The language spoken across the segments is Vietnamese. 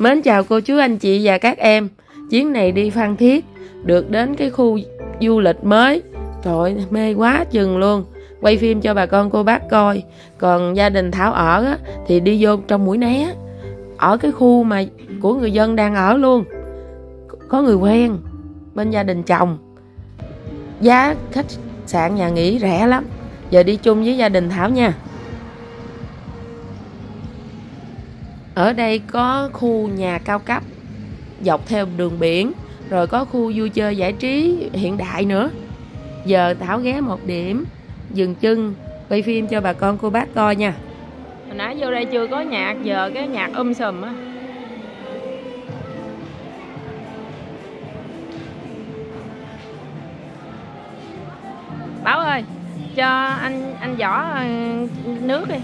Mến chào cô chú anh chị và các em. Chuyến này đi Phan Thiết Được đến cái khu du lịch mới. Trời ơi, mê quá chừng luôn. Quay phim cho bà con cô bác coi. Còn gia đình Thảo ở á, Thì đi vô trong mũi né. Ở cái khu mà của người dân đang ở luôn. Có người quen Bên gia đình chồng. Giá khách sạn nhà nghỉ rẻ lắm. Giờ đi chung với gia đình Thảo nha. Ở đây có khu nhà cao cấp dọc theo đường biển, rồi có khu vui chơi giải trí hiện đại nữa. Giờ Thảo ghé một điểm, dừng chân, quay phim cho bà con cô bác coi nha. Hồi nãy vô đây chưa có nhạc, giờ cái nhạc um sùm á. Bảo ơi, cho anh anh võ ờ, nước đi,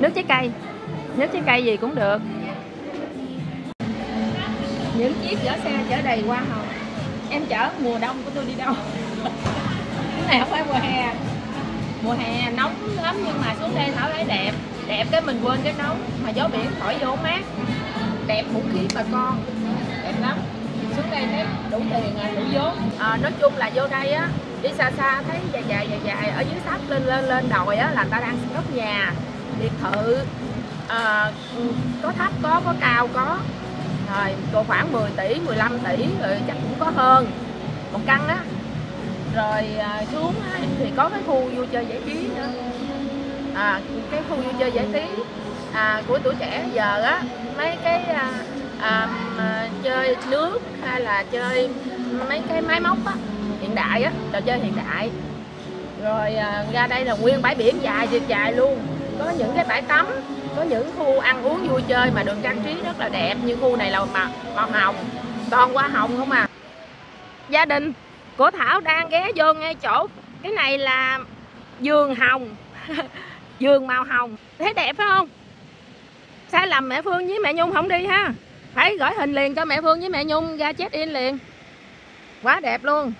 nước trái cây nếu trái cây gì cũng được. Những chiếc chở xe chở đầy hoa hồng. Em chở mùa đông của tôi đi đâu? Cái này không phải mùa hè. Mùa hè nóng lắm nhưng mà xuống đây thảo thấy đẹp. Đẹp cái mình quên cái nóng mà gió biển thổi vô mát. Đẹp khủng khiếp bà con. Đẹp lắm. Xuống đây thấy đủ tiền à, đủ vốn. À, nói chung là vô đây á đi xa xa thấy dài dài dài dài ở dưới sắp lên lên lên đồi á là ta đang góc nhà. Biệt thự à, có thấp có có cao có. Rồi còn khoảng 10 tỷ 15 tỷ rồi chắc cũng có hơn. Một căn á. Rồi à, xuống á, thì có cái khu vui chơi giải trí nữa. À, cái khu vui chơi giải trí à, của tuổi trẻ giờ á mấy cái à, à, à, chơi nước hay là chơi mấy cái máy móc á hiện đại á trò chơi hiện đại. Rồi à, ra đây là nguyên bãi biển dài dài luôn. Có những cái bãi tắm có những khu ăn uống vui chơi mà được trang trí rất là đẹp như khu này là màu, màu hồng. Toàn hoa hồng không à. Gia đình của Thảo đang ghé vô ngay chỗ. Cái này là giường hồng. Giường màu hồng. Thấy đẹp phải không? Sai lầm mẹ Phương với mẹ Nhung không đi ha. Phải gửi hình liền cho mẹ Phương với mẹ Nhung ra chết in liền. Quá đẹp luôn.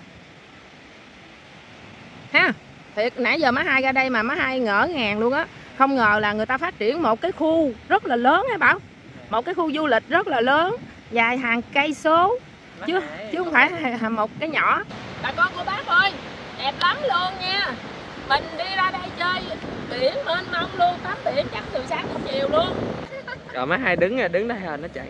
Ha thiệt nãy giờ má hai ra đây mà má hai ngỡ ngàng luôn á không ngờ là người ta phát triển một cái khu rất là lớn hả bảo một cái khu du lịch rất là lớn dài hàng cây số chứ chứ không phải một cái nhỏ. Bà con của bác ơi đẹp lắm luôn nha. Mình đi ra đây chơi biển mênh mông luôn tắm biển chắc từ sáng đến chiều luôn. Rồi má hai đứng đứng đây rồi nó chạy.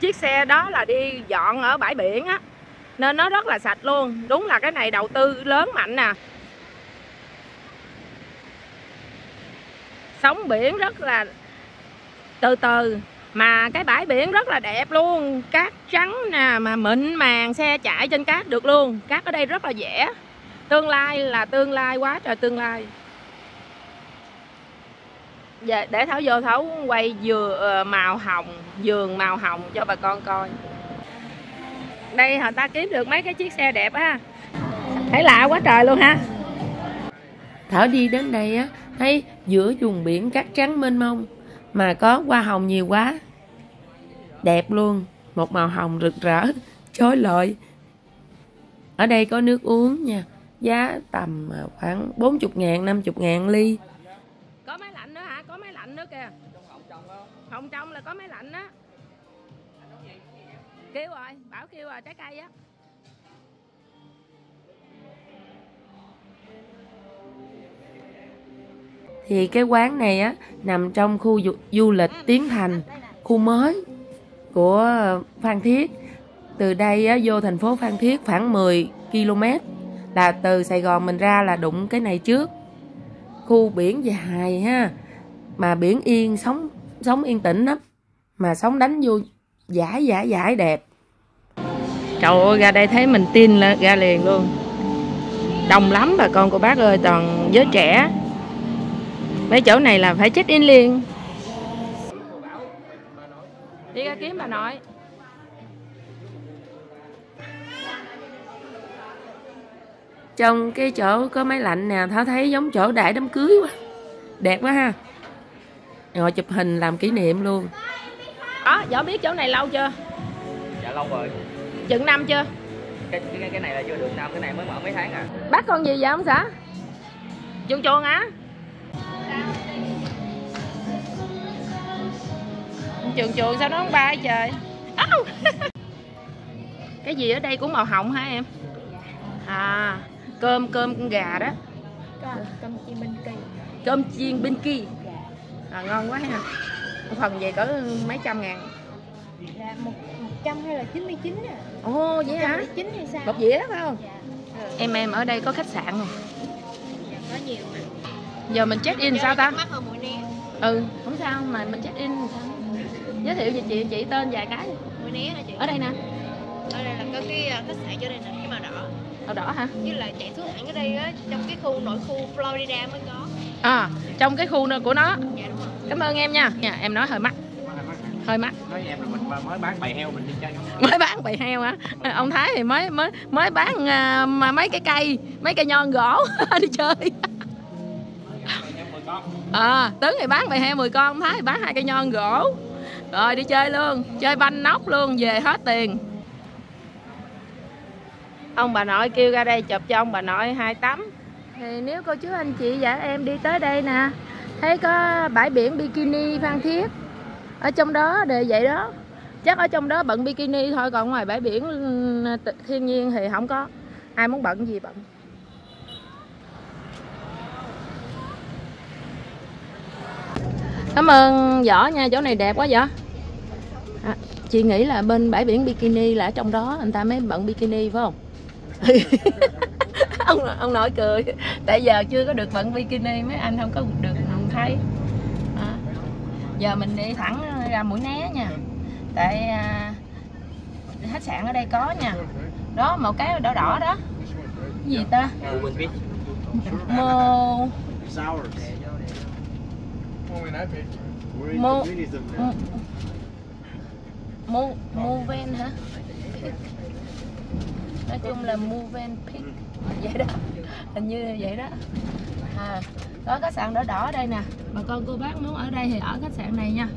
Chiếc xe đó là đi dọn ở bãi biển á nên nó rất là sạch luôn. Đúng là cái này đầu tư lớn mạnh nè. Sóng biển rất là từ từ mà cái bãi biển rất là đẹp luôn. Cát trắng nè mà mịn màng xe chạy trên cát được luôn. Cát ở đây rất là dễ. Tương lai là tương lai quá trời tương lai. Dạ, để Thảo vô Thảo quay dừa ờ, màu hồng, giường màu hồng cho bà con coi đây họ ta kiếm được mấy cái chiếc xe đẹp á thấy lạ quá trời luôn ha. Thảo đi đến đây á thấy giữa vùng biển cát trắng mênh mông mà có hoa hồng nhiều quá. Đẹp luôn một màu hồng rực rỡ chói lọi. Ở đây có nước uống nha giá tầm à, khoảng 40 ngàn 50 ngàn ly. Có máy lạnh nữa hả? Có máy lạnh nữa kìa. Phòng trong là có máy lạnh á kêu rồi bảo kêu rồi trái cây á. Thì cái quán này á nằm trong khu du, du lịch Tiến Thành khu mới của Phan Thiết. Từ đây á, vô thành phố Phan Thiết khoảng 10 km là từ Sài Gòn mình ra là đụng cái này trước. Khu biển dài ha mà biển yên sống sống yên tĩnh lắm. Mà sống đánh vô giải giải giải đẹp. Trời ơi ra đây thấy mình tin là ra liền luôn. Đông lắm bà con cô bác ơi toàn giới trẻ. Mấy chỗ này là phải check in liền. Đi ra kiếm bà nội. Trong cái chỗ có máy lạnh nè tháo thấy giống chỗ đại đám cưới quá. Đẹp quá ha. Ngồi chụp hình làm kỷ niệm luôn đó võ biết chỗ này lâu chưa? Dạ lâu rồi. Chừng năm chưa? Cái, cái cái này là chưa được năm cái này mới mở mấy tháng à. Bác con gì vậy ông xã? Chuồn chuồn hả chuồn chuồn sao nó không bay trời? Áo! cái gì ở đây cũng màu hồng hả em? À cơm cơm con gà đó. Cơm chiên bên kỳ cơm chiên bên kia. À, ngon quá ha phần về cỡ mấy trăm ngàn. Là một một trăm hay là chín mươi chín à ồ vậy hả? Chín hay sao? Một dĩa phải không? Dạ. Em em ở đây có khách sạn không dạ có nhiều mà. Giờ mình check in sao ta? Ừ không sao mà mình check in sao? Giới thiệu cho chị chị tên vài cái. Mũi né hả chị? Ở đây nè. Ở đây là có cái ờ, khách sạn chỗ đây nè cái màu đỏ. Màu đỏ hả? Với lại chạy xuống thẳng ở đây á trong cái khu nội khu Florida mới có. À trong cái khu của nó. Dạ rồi cảm ơn em nha. Nha em nói hơi mắc. Hơi mắc. Nói em là mình mới bán bày heo mình đi chơi. Không mới bán bầy heo hả? Ông thái thì mới mới mới bán à, mà mấy cái cây mấy cây nhon gỗ đi chơi. À tướng thì bán bầy heo 10 con ông thái thì bán hai cây nhon gỗ. Rồi đi chơi luôn. Chơi banh nóc luôn về hết tiền. Ông bà nội kêu ra đây chụp cho ông bà nội hai tấm. Thì nếu cô chú anh chị và em đi tới đây nè thấy có bãi biển bikini phan thiết. Ở trong đó đề vậy đó. Chắc ở trong đó bận bikini thôi còn ngoài bãi biển ừ, thiên nhiên thì không có. Ai muốn bận gì bận. Cảm ơn võ nha chỗ này đẹp quá võ à, chị nghĩ là bên bãi biển bikini là ở trong đó người ta mới bận bikini phải không? Ông ông nội cười. Tại giờ chưa có được bận bikini mấy anh không có được thấy. À. giờ mình đi thẳng ra mũi né nha. Tại à, khách sạn ở đây có nha. Đó một cái đỏ đỏ đó. Cái gì ta? Mô mô mô mô ven hả? Nói chung là mô ven pink vậy đó. Hình như vậy đó. À, có khách sạn đỏ đỏ ở đây nè. Bà con cô bác muốn ở đây thì ở khách sạn này nha.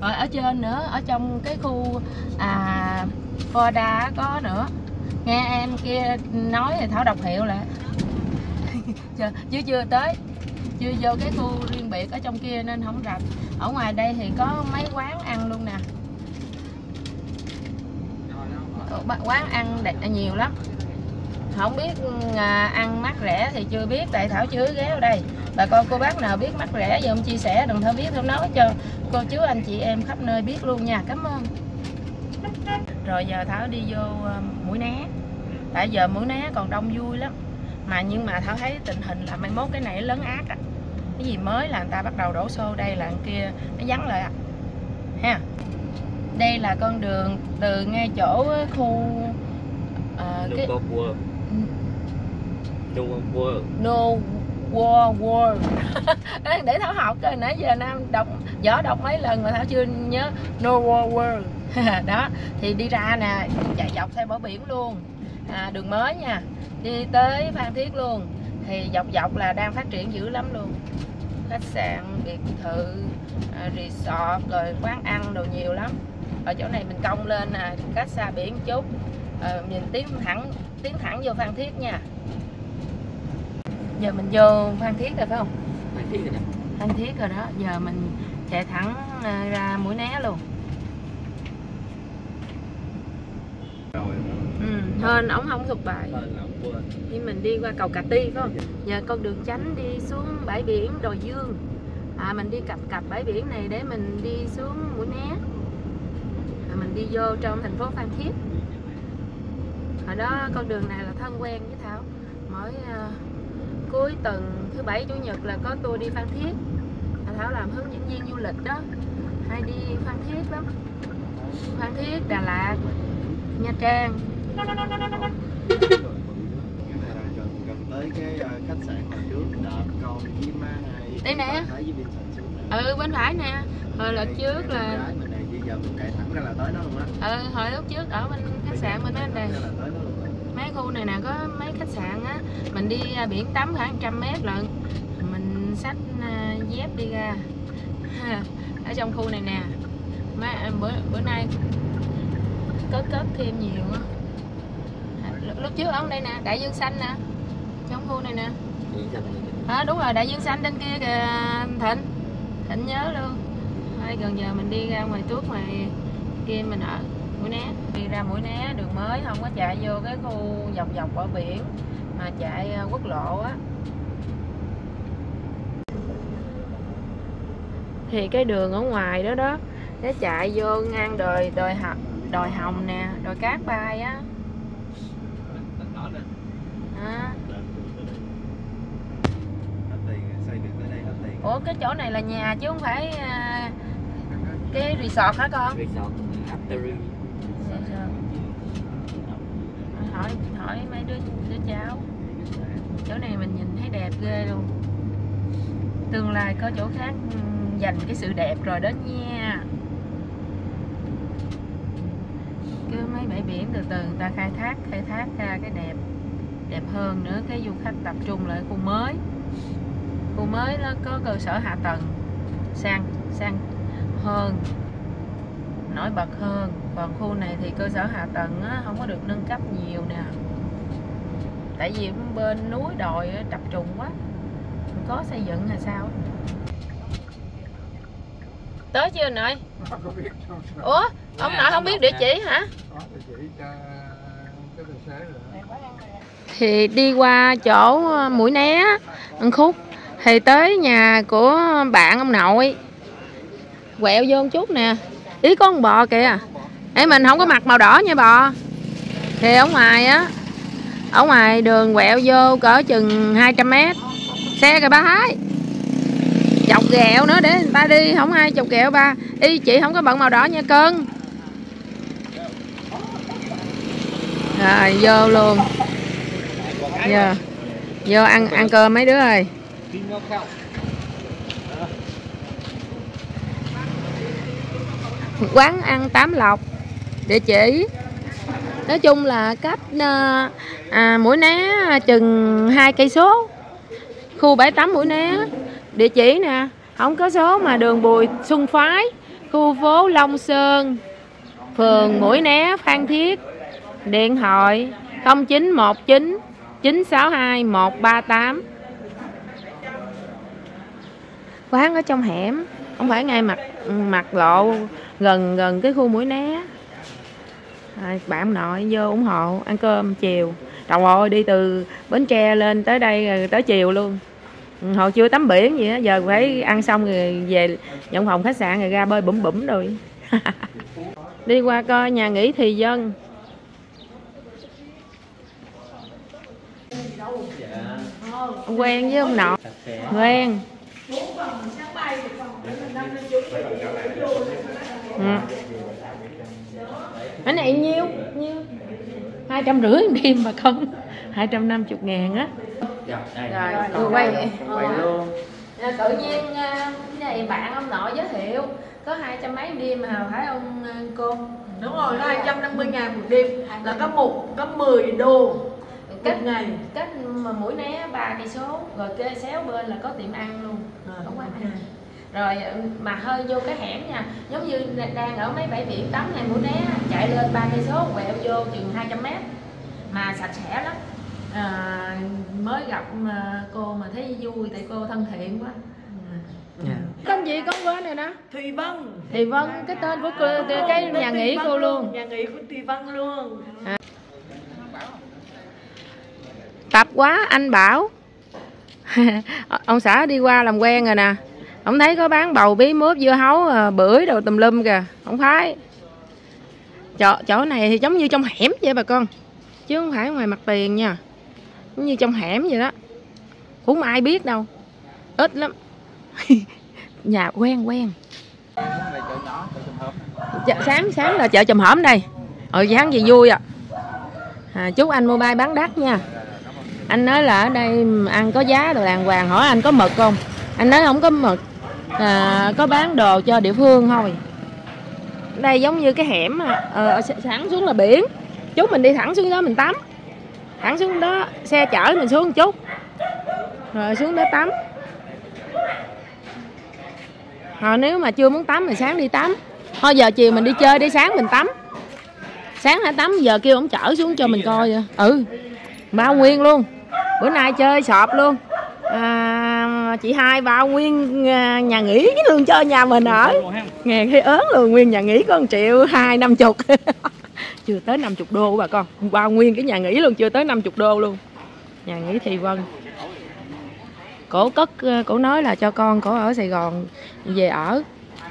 Rồi ở trên nữa, ở trong cái khu à Forda có nữa. Nghe em kia nói thì thảo đọc hiệu lại. Chưa, chứ chưa tới. Chưa vô cái khu riêng biệt ở trong kia nên không gặp ở ngoài đây thì có mấy quán ăn luôn nè. Quán ăn đẹp, nhiều lắm không biết à, ăn mắc rẻ thì chưa biết tại thảo chưa ghé ở đây. Bà con cô bác nào biết mắc rẻ giờ chia sẻ đừng thơ biết thơm nói cho cô chú anh chị em khắp nơi biết luôn nha. Cảm ơn. Rồi giờ thảo đi vô à, mũi né. Tại giờ mũi né còn đông vui lắm. Mà nhưng mà thảo thấy tình hình là mai mốt cái này lớn ác á. Cái gì mới là người ta bắt đầu đổ xô đây là kia nó vắng lại à. ha. Đây là con đường từ ngay chỗ khu à, cái No World. World. No War World để Thảo học coi nãy giờ Nam đọc võ đọc mấy lần mà Thảo chưa nhớ. No War World. Đó thì đi ra nè chạy dọc theo bờ biển luôn. À, đường mới nha. Đi tới Phan Thiết luôn. Thì dọc dọc là đang phát triển dữ lắm luôn. Khách sạn biệt thự à, resort rồi quán ăn đồ nhiều lắm. Ở chỗ này mình cong lên nè cách xa biển chút. À, nhìn tiến thẳng tiến thẳng vô Phan Thiết nha giờ mình vô Phan Thiết rồi phải không? Phan Thiết rồi nè. Phan Thiết rồi đó. Giờ mình chạy thẳng à, ra mũi né luôn. Ừ, hên ổng không thuộc bài. Thì mình đi qua cầu Cà Ti phải không? Giờ con đường tránh đi xuống bãi biển Đồi Dương. À mình đi cặp cặp bãi biển này để mình đi xuống mũi né. À, mình đi vô trong thành phố Phan Thiết. Hồi đó con đường này là thân quen với Thảo. Mỗi à, cuối tuần thứ bảy chủ nhật là có tour đi Phan Thiết. À, Thảo làm hướng dẫn viên du lịch đó. Hay đi Phan Thiết lắm. Phan Thiết Đà Lạt Nha Trang. Tới cái khách sạn hồi trước Đây nè. ừ bên phải nè. Hồi lần trước là Cái mình này bây giờ mình chạy thẳng ra là tới nó luôn á ừ hồi lúc trước ở bên khách sạn bên đó đây Ra mấy khu này nè có mấy khách sạn á. Mình đi à, biển tắm khoảng trăm mét lận. Mình xách à, dép đi ra. Ở trong khu này nè. Mấy à, bữa bữa nay có cất thêm nhiều á. Lúc- trước ở đây nè đại dương xanh nè. Trong khu này nè. À, đúng rồi đại dương xanh trên kia kìa thịnh. Thịnh nhớ luôn. Thôi gần giờ mình đi ra ngoài tuốt ngoài kia mình ở mũi né. Đi ra mũi né, đường mới, không có chạy vô cái khu dọc dọc bờ biển mà chạy ờ, quốc lộ á. Thì cái đường ở ngoài đó đó, nó chạy vô ngang đồi đồi hồng đồi hồng nè, đồi cát bay á. À. ủa, cái chỗ này là nhà chứ không phải ờ, cái resort hả con? Resort after hỏi hỏi mấy đứa đứa cháu. Chỗ này mình nhìn thấy đẹp ghê luôn. Tương lai có chỗ khác dành cái sự đẹp rồi đó nha. Cứ mấy bãi biển từ từ người ta khai thác khai thác ra cái đẹp đẹp hơn nữa, cái du khách tập trung lại khu mới. Khu mới nó có cơ sở hạ tầng sang sang hơn nổi bật hơn. Còn khu này thì cơ sở hạ tầng á, không có được nâng cấp nhiều nè. Tại vì bên núi đồi á, tập trung quá. Không có xây dựng hay sao tới chưa nội ủa ông nội không biết địa chỉ hả? Thì đi qua chỗ ờ, mũi né ăn khúc. Thì tới nhà của bạn ông nội. Quẹo vô một chút nè ý có con bò kìa. Ấy mình không có mặc màu đỏ nha bò. Thì ở ngoài á ở ngoài đường quẹo vô cỡ chừng 200 mét xe kìa ba hái, chọc ghẹo nữa để người ta đi không ai chọc ghẹo ba. Y chị không có bận màu đỏ nha cưng. Rồi vô luôn. Giờ vô ăn ăn cơm mấy đứa ơi. Quán ăn tám lọc địa chỉ nói chung là cách ờ, à, mũi né chừng hai cây số. Khu bãi tắm mũi né địa chỉ nè không có số mà đường bùi xuân phái khu phố long sơn phường mũi né phan thiết. Điện thoại 0919 962 138 quán ở trong hẻm không phải ngay mặt mặt lộ gần gần cái khu mũi né à, bạn nội vô ủng hộ ăn cơm chiều. Trời ơi đi từ bến tre lên tới đây tới chiều luôn. Ừ, hồi chưa tắm biển gì á giờ phải ăn xong rồi về nhận phòng khách sạn rồi ra bơi bủm bủm rồi. Đi qua coi nhà nghỉ thì dân. Quen với ông nội. Quen ừ. cái này nhiêu? Nhiêu? Hai trăm rưỡi đêm mà không. Hai trăm năm chục ngàn á. Rồi tôi quay. quay luôn. Rồi, tự nhiên à, cái này bạn ông nội giới thiệu. Có hai trăm mấy đêm mà phải ông à, cô? Đúng rồi, nó 250 ngàn một đêm. Là có một, có 10 đô cách một ngày. cách mà mũi né ba cây số rồi kê xéo bên là có tiệm ăn luôn. À, ở quán ok. Rồi mà hơi vô cái hẻm nha. Giống như đang ở mấy bãi biển tắm này mũi né chạy lên ba cây số quẹo vô chừng 200 mét. Mà sạch sẽ lắm. À, mới gặp mà cô mà thấy vui tại cô thân thiện quá. Dạ. tên gì con quên rồi đó. Thùy Vân. Thì vâng cái tên của cô cái nhà Thùy nghỉ Vân cô luôn. Nhà nghỉ của Thùy Vân luôn. Tập quá anh bảo. Ông xã đi qua làm quen rồi nè ông thấy có bán bầu bí mướp dưa hấu à, bưởi đồ tùm lum kìa. Không phải chỗ, chỗ này thì giống như trong hẻm vậy bà con. Chứ không phải ngoài mặt tiền nha. Giống như trong hẻm vậy đó. Cũng ai biết đâu. Ít lắm. Nhà quen quen. Chợ, sáng sáng là chợ chùm hổm đây. Ờ sáng gì vui à. à chúc anh mobile bán đắt nha. Anh nói là ở đây ăn có giá đồ đàng hoàng. Hỏi anh có mực không? Anh nói không có mực à, có bán đồ cho địa phương thôi đây giống như cái hẻm à, ờ, sẵn xuống là biển. Chút mình đi thẳng xuống đó mình tắm. Thẳng xuống đó xe chở mình xuống một chút. Rồi xuống đó tắm. Họ nếu mà chưa muốn tắm thì sáng đi tắm. Thôi giờ chiều mình đi chơi đi sáng mình tắm. Sáng hãy tắm giờ kêu ông chở xuống cho mình coi vậy. Ừ Bao nguyên luôn. Bữa nay chơi sọp luôn chị hai vào nguyên à, nhà nghỉ luôn cho nhà mình ở. nghe thấy ớn luôn nguyên nhà nghỉ có 1 triệu hai năm chục. Chưa tới 50 đô bà con. Bao nguyên cái nhà nghỉ luôn chưa tới 50 đô luôn. Nhà nghỉ thì vân cổ cất ờ, cổ nói là cho con cổ ở Sài Gòn về ở.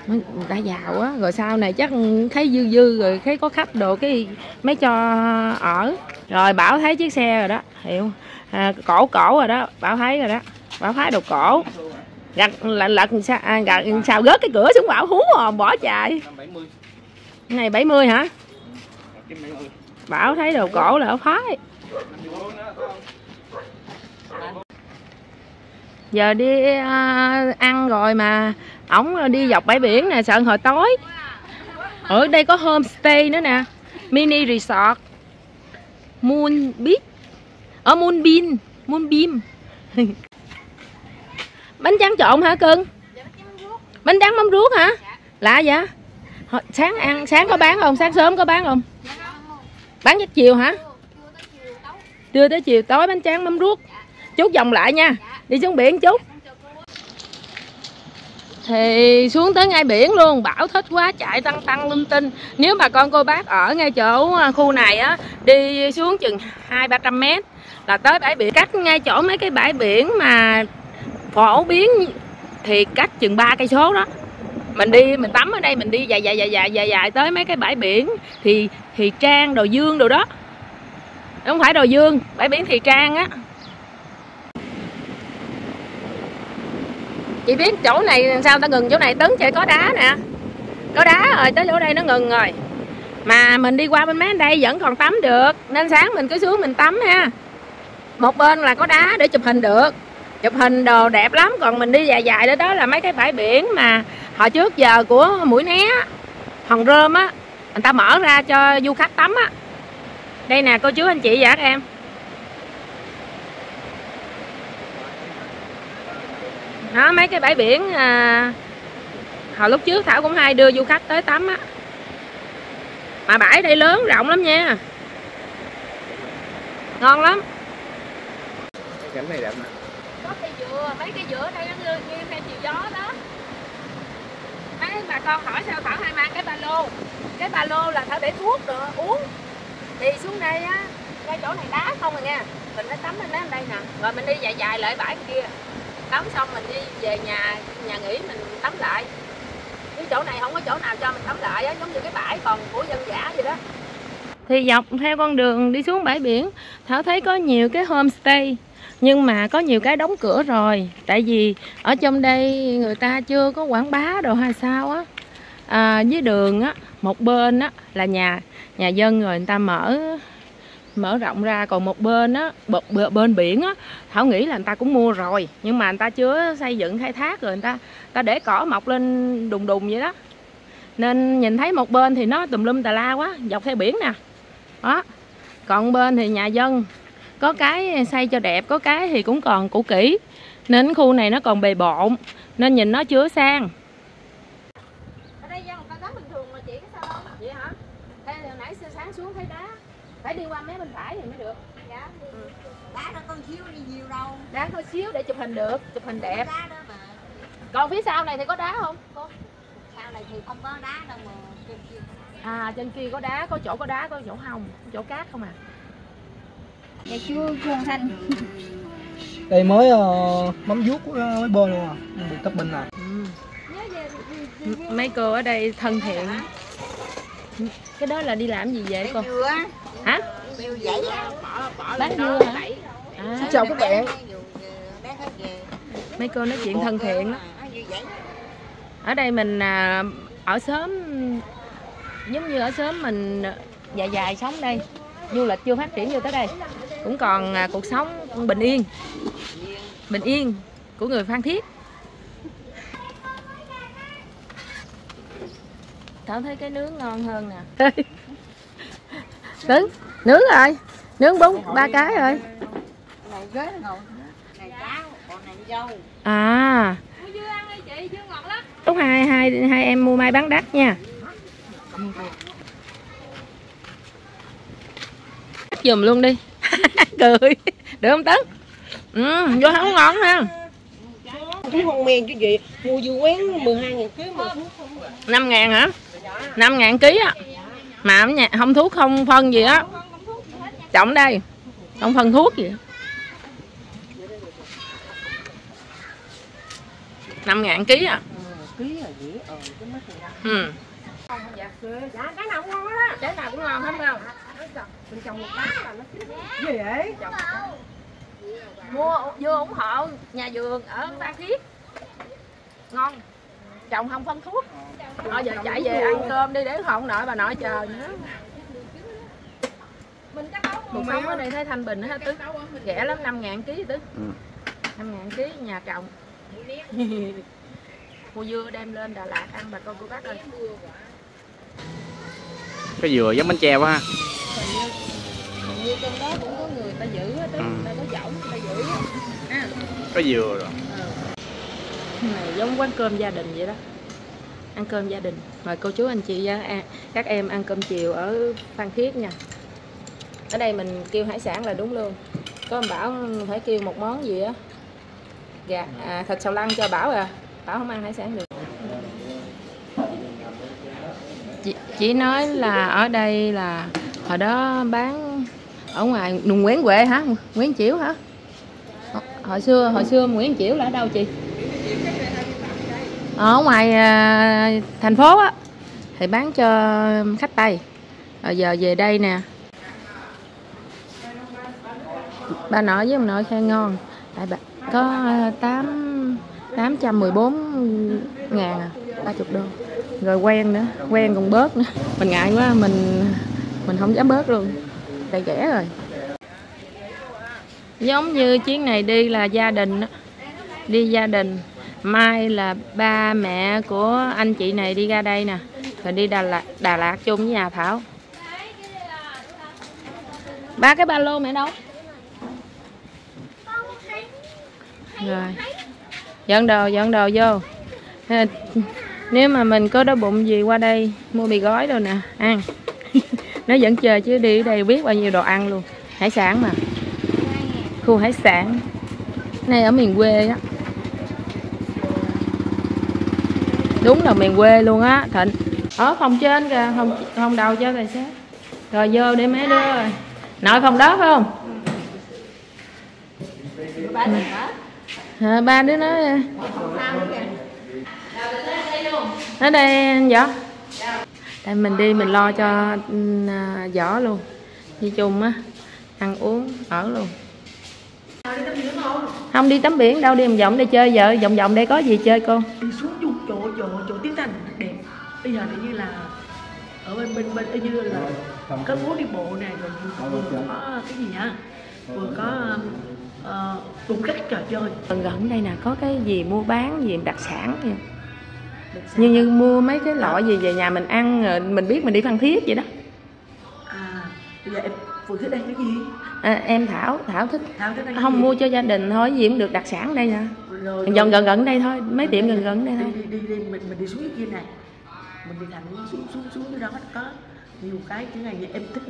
Người ta giàu á rồi sau này chắc thấy dư dư rồi thấy có khách đồ cái mới cho ở. Rồi bảo thấy chiếc xe rồi đó hiểu à, cổ cổ rồi đó bảo thấy rồi đó bảo thấy đồ cổ. Gặt lật lật sao à, gặt, sao gớt cái cửa xuống bảo hú hồn à, bỏ chạy. 170. cái này 70 hả? Bảo thấy đồ cổ là phái giờ đi à, ăn rồi mà ổng đi dọc bãi biển nè sợ hồi tối. Ở đây có homestay nữa nè mini resort. Moon beach ở ờ, moon bean moon beam bánh tráng trộn hả cưng? Bánh tráng mắm ruốc. Hả? Lạ vậy? Sáng ăn sáng có bán không? Sáng sớm có bán không? Bán chắc chiều hả? Trưa tới chiều tối bánh tráng mắm ruốc. Chút vòng lại nha. Đi xuống biển chút. Thì xuống tới ngay biển luôn. Bảo thích quá chạy tăng tăng linh tinh nếu mà con cô bác ở ngay chỗ à, khu này á đi xuống chừng hai ba trăm mét là tới bãi biển. Cách ngay chỗ mấy cái bãi biển mà phổ biến thì cách chừng ba cây số đó. Mình đi, mình tắm ở đây, mình đi dài dài dài dài dài dài tới mấy cái bãi biển thì thì trang đồ dương đồ đó. Không phải đồ dương, bãi biển thì trang á. Chị biết chỗ này, sao ta ngừng chỗ này? Tấn chạy có đá nè. Có đá rồi, tới chỗ đây nó ngừng rồi. Mà mình đi qua bên mé đây vẫn còn tắm được. Nên sáng mình cứ xuống mình tắm ha. Một bên là có đá để chụp hình được chụp hình đồ đẹp lắm. Còn mình đi dài dài đó đó là mấy cái bãi biển mà hồi trước giờ của mũi né hòn rơm á người ta mở ra cho du khách tắm á. Đây nè cô chú anh chị và các em. Đó mấy cái bãi biển à, hồi lúc trước thảo cũng hay đưa du khách tới tắm á. Mà bãi đây lớn rộng lắm nha. Ngon lắm. Cái cảnh này đẹp nè thấy cái giữa đây nó nghiêng theo chiều gió đó. Mấy bà con hỏi sao thảo hay mang cái ba lô? Cái ba lô là thảo để thuốc rồi uống. Thì xuống đây á ngay chỗ này đá không rồi nha. Mình phải tắm lên đá đây nè. Rồi mình đi dài dài lại bãi kia. Tắm xong mình đi về nhà nhà nghỉ mình tắm lại. Cái chỗ này không có chỗ nào cho mình tắm lại á, giống như cái bãi còn của dân giả vậy đó. Thì dọc theo con đường đi xuống bãi biển, thảo thấy có nhiều cái homestay nhưng mà có nhiều cái đóng cửa rồi. Tại vì ở trong đây người ta chưa có quảng bá đồ hay sao á. À, dưới đường á một bên á là nhà nhà dân rồi người ta mở mở rộng ra. Còn một bên á bờ- bên biển á thảo nghĩ là người ta cũng mua rồi. Nhưng mà người ta chưa xây dựng khai thác rồi người ta ta để cỏ mọc lên đùng đùng vậy đó. Nên nhìn thấy một bên thì nó tùm lum tà la quá dọc theo biển nè. Đó. Còn bên thì nhà dân có cái xây cho đẹp có cái thì cũng còn cũ kỹ. Nên khu này nó còn bề bộn nên nhìn nó chưa sang. Ở đây dân người ta bình thường mà chị cái sao đâu vậy hả? Hay hồi nãy sáng xuống thấy đá. Phải đi qua mé bên phải thì mới được. Dạ, đá nó con xíu đi nhiều đâu. Đá thôi xíu để chụp hình được chụp hình đẹp. Đá đó mà. Còn phía sau này thì có đá không? Cô sau này thì không có đá đâu mà trên kia. À trên kia có đá có chỗ có đá có chỗ không chỗ cát không à ngày chưa chưa thanh. Đây mới ờ, mắm vuốt của ờ, mấy bơ luôn à? Được cấp bình à mấy cô ở đây thân thiện. Cái đó là đi làm gì vậy cô? Dừa. Hả? Bán dưa hả? à, Xin chào các bạn. Mấy cô nói chuyện thân thiện lắm ở đây mình à, ở sớm giống như ở sớm mình dài dài sống đây. Du lịch chưa phát triển vô tới đây cũng còn à, cuộc sống bình yên. Bình yên của người phan thiết. Thảo thấy cái nướng ngon hơn nè. Nướng, nướng rồi. Nướng bốn ba cái rồi. À. Lúc hai, hai, hai em mua mai bán đắt nha. Giùm luôn đi Cười. Được không Tấn? Ừ, vô không ngon ha thuốc không men chứ gì? Mua dưa quén 12 ngàn ký mà. thuốc không 5 ngàn hả? 5 ngàn ký á. Mà nhà không thuốc không phân gì á. Trọng đây. Không phân thuốc gì. 5 ngàn ký ờ này ừ. dạ cái nào cũng ngon đó trái nào cũng ngon hết không mình trồng một cái là nó gì vậy? Mua vô ủng hộ nhà vườn ở Phan Thiết. Ngon. Trồng không phân thuốc. Thôi giờ chạy về ăn cơm đi để không nội bà nội chờ nữa. Cuộc sống ở đây thấy thanh bình hết tứ. Rẻ lắm 5 ngàn ký tứ. Ừ. 5 ngàn ký nhà trồng. Mua dưa đem lên Đà Lạt ăn bà con cô bác ơi. Cái dừa giống bánh tre quá ha như trong đó cũng có người ta giữ á, tứ Ừ. người ta có người ta giữ á. À. có dừa rồi. Cái này giống quán cơm gia đình vậy đó. Ăn cơm gia đình. Mời cô chú anh chị à, các em ăn cơm chiều ở Phan Thiết nha. Ở đây mình kêu hải sản là đúng luôn. Có ông bảo phải kêu một món gì á? Gà à, thịt xào lăn cho bảo à. Bảo không ăn hải sản được. Chị, chị nói là ở đây là hồi đó bán ở ngoài đường Nguyễn Huệ hả? Nguyễn Chiểu hả? Ờ, hồi xưa hồi xưa Nguyễn Chiểu là ở đâu chị? Ờ, ở ngoài à, thành phố á thì bán cho khách Tây. Rồi giờ về đây nè. Ba nội với ông nội khen ngon. Tại bà có à, tám tám trăm mười bốn ngàn à ba chục đô. Rồi quen nữa quen còn bớt nữa. Mình ngại quá mình mình không dám bớt luôn tại rẻ rồi. Giống như chuyến này đi là gia đình đi gia đình. Mai là ba mẹ của anh chị này đi ra đây nè. Rồi đi Đà Lạt, Đà Lạt chung với nhà Thảo. Ba cái ba lô mẹ đâu? Rồi. Dẫn đồ dẫn đồ vô. Nếu mà mình có đói bụng gì qua đây mua mì gói đâu nè. Ăn. nó vẫn chờ chứ đi ở đây biết bao nhiêu đồ ăn luôn. Hải sản mà. Khu hải sản. Này ở miền quê á. Đúng là miền quê luôn á thịnh. Ở phòng trên kìa phòng phòng đầu cho tài xế. Rồi vô để mấy đứa nội phòng đó phải không? À, ba đứa nó ở đây anh võ tại mình đi mình lo cho à, võ luôn. Đi chung á ăn uống ở luôn. Không đi tắm biển đâu đi vòng vòng đây chơi vợ. Vòng vòng đây có gì chơi cô? Đi xuống chỗ chỗ chỗ chỗ tiến thành đẹp. Bây giờ thì như là ở bên bên bên như là có phố đi bộ này rồi vừa có cái gì nhá vừa có uh, đủ các trò chơi. Gần gần đây nè có cái gì mua bán gì đặc sản gì như như mua mấy cái loại gì về nhà mình ăn rồi mình biết mình đi phan thiết vậy đó. À bây giờ em vừa thích ăn cái gì? À, em thảo thảo thích. Thảo thích ăn cái không gì? mua cho gia đình thôi gì cũng được đặc sản đây nè. Rồi, gần gần gần đây thôi mấy tiệm gần gần đây thôi. đi, đi, đi, đi mình mình đi xuống kia này. Mình đi thẳng xuống xuống xuống dưới đó có nhiều cái cái này em thích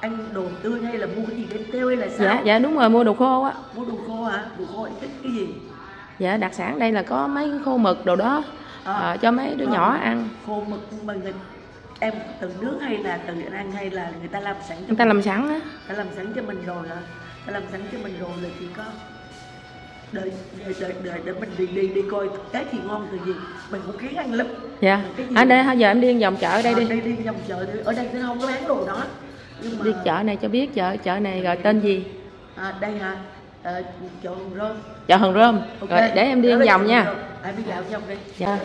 ăn đồ tươi hay là mua cái gì đem tiêu hay là sao? dạ dạ đúng rồi mua đồ khô á. Mua đồ khô hả? Đồ khô em thích cái gì? Dạ đặc sản đây là có mấy cái khô mực đồ đó À. ờ, cho mấy đứa nhỏ ăn. Khô mực mà người em tự nướng hay là tự ăn hay là người ta làm sẵn cho người ta mình? làm sẵn á. Ta làm sẵn cho mình rồi hả? Ta làm sẵn cho mình rồi là chỉ có đợi đợi đợi đợi để mình đi đi đi coi cái gì ngon từ gì. Mình cũng kén ăn lắm. Dạ. Ở đây giờ em đi vòng chợ ở đây Ờ, đi. đây đi vòng chợ ở đây nó không có bán đồ đó. Nhưng mà đi chợ này cho biết chợ chợ này gọi tên gì? À, đây hả chợ Hồng Rơm chợ Hòn Rơm Ok. rồi để em đi là vòng nha. Hồng à đi dạo vòng đi. Dạ.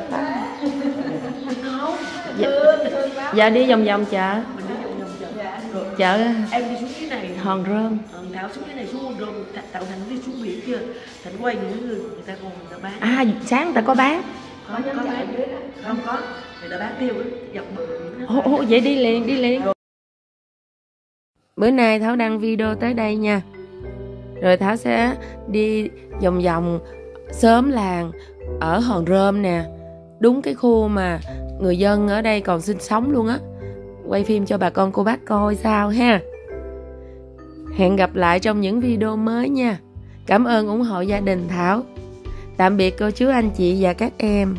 Dạ, dạ đi vòng vòng chợ. Vòng chợ. Em đi xuống cái này. Hòn Rơm Ờ, Thảo xuống cái này xuống Hòn Rơm Tạo Thành đi xuống biển chưa? Thành quay những người người ta còn người ta bán. À sáng người ta có bán. Có có bán. Không có. Người ta bán tiêu dọc bờ biển ồ vậy đi liền đi liền. Bữa nay thảo đăng video tới đây nha rồi thảo sẽ đi vòng vòng sớm làng ở hòn rơm nè. Đúng cái khu mà người dân ở đây còn sinh sống luôn á. Quay phim cho bà con cô bác coi sao ha. Hẹn gặp lại trong những video mới nha. Cảm ơn ủng hộ gia đình thảo. Tạm biệt cô chú anh chị và các em.